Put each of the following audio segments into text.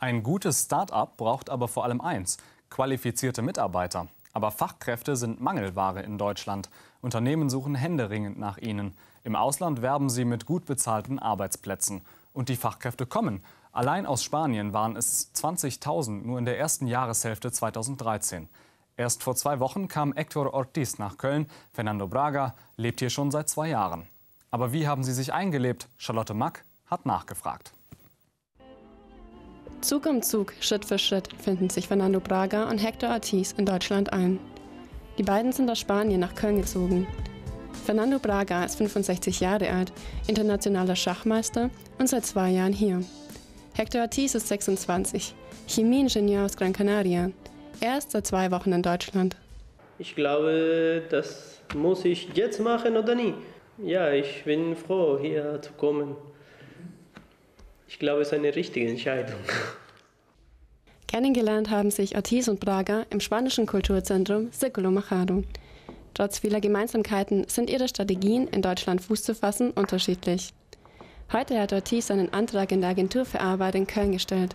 Ein gutes Start-up braucht aber vor allem eins, qualifizierte Mitarbeiter. Aber Fachkräfte sind Mangelware in Deutschland. Unternehmen suchen händeringend nach ihnen. Im Ausland werben sie mit gut bezahlten Arbeitsplätzen. Und die Fachkräfte kommen. Allein aus Spanien waren es 20.000 nur in der ersten Jahreshälfte 2013. Erst vor zwei Wochen kam Hector Ortiz nach Köln. Fernando Braga lebt hier schon seit zwei Jahren. Aber wie haben sie sich eingelebt? Charlotte Mack hat nachgefragt. Zug um Zug, Schritt für Schritt, finden sich Fernando Braga und Hector Ortiz in Deutschland ein. Die beiden sind aus Spanien nach Köln gezogen. Fernando Braga ist 65 Jahre alt, internationaler Schachmeister und seit zwei Jahren hier. Hector Ortiz ist 26, Chemieingenieur aus Gran Canaria. Er ist seit zwei Wochen in Deutschland. Ich glaube, das muss ich jetzt machen oder nie. Ja, ich bin froh, hier zu kommen. Ich glaube, es ist eine richtige Entscheidung. Kennengelernt haben sich Ortiz und Braga im spanischen Kulturzentrum Círculo Machado. Trotz vieler Gemeinsamkeiten sind ihre Strategien, in Deutschland Fuß zu fassen, unterschiedlich. Heute hat Ortiz seinen Antrag in der Agentur für Arbeit in Köln gestellt.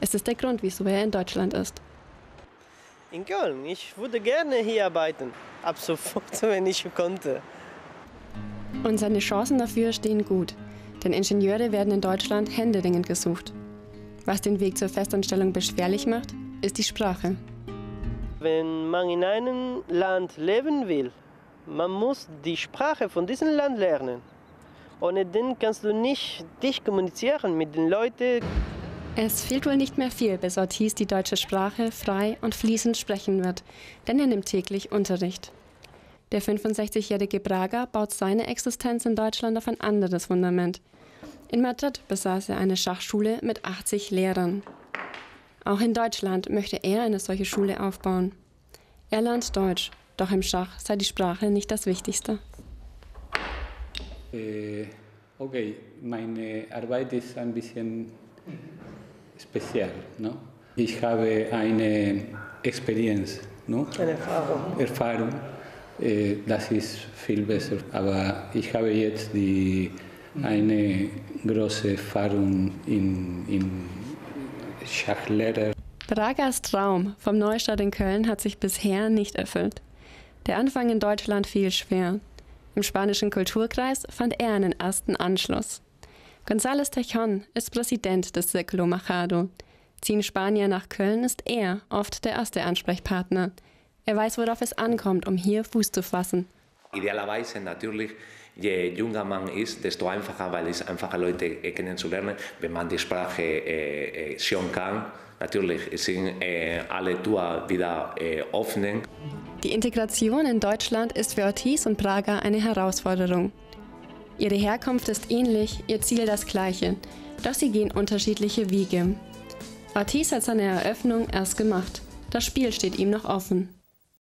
Es ist der Grund, wieso er in Deutschland ist. In Köln. Ich würde gerne hier arbeiten. Ab sofort, wenn ich konnte. Und seine Chancen dafür stehen gut. Denn Ingenieure werden in Deutschland händeringend gesucht. Was den Weg zur Festanstellung beschwerlich macht, ist die Sprache. Wenn man in einem Land leben will, man muss die Sprache von diesem Land lernen. Ohne den kannst du nicht dich kommunizieren mit den Leuten. Es fehlt wohl nicht mehr viel, bis Ortiz die deutsche Sprache frei und fließend sprechen wird, denn er nimmt täglich Unterricht. Der 65-jährige Braga baut seine Existenz in Deutschland auf ein anderes Fundament. In Madrid besaß er eine Schachschule mit 80 Lehrern. Auch in Deutschland möchte er eine solche Schule aufbauen. Er lernt Deutsch, doch im Schach sei die Sprache nicht das Wichtigste. Äh, okay, meine Arbeit ist ein bisschen speziell. No? Ich habe eine Experience, no? Eine Erfahrung. Erfahrung das ist viel besser. Aber ich habe jetzt die, eine große Erfahrung in, in Schachlehrer. Bragas Traum vom Neustart in Köln hat sich bisher nicht erfüllt. Der Anfang in Deutschland fiel schwer. Im spanischen Kulturkreis fand er einen ersten Anschluss. González Tejon ist Präsident des Círculo Machado. Ziehen Spanier nach Köln, ist er oft der erste Ansprechpartner. Er weiß, worauf es ankommt, um hier Fuß zu fassen. Idealerweise natürlich, je jünger man ist, desto einfacher, weil es einfacher Leute kennenzulernen, wenn man die Sprache äh, schon kann. Natürlich sind äh, alle Tür wieder äh, offen. Die Integration in Deutschland ist für Ortiz und Prager eine Herausforderung. Ihre Herkunft ist ähnlich, ihr Ziel das gleiche, doch sie gehen unterschiedliche Wege. Ortiz hat seine Eröffnung erst gemacht. Das Spiel steht ihm noch offen.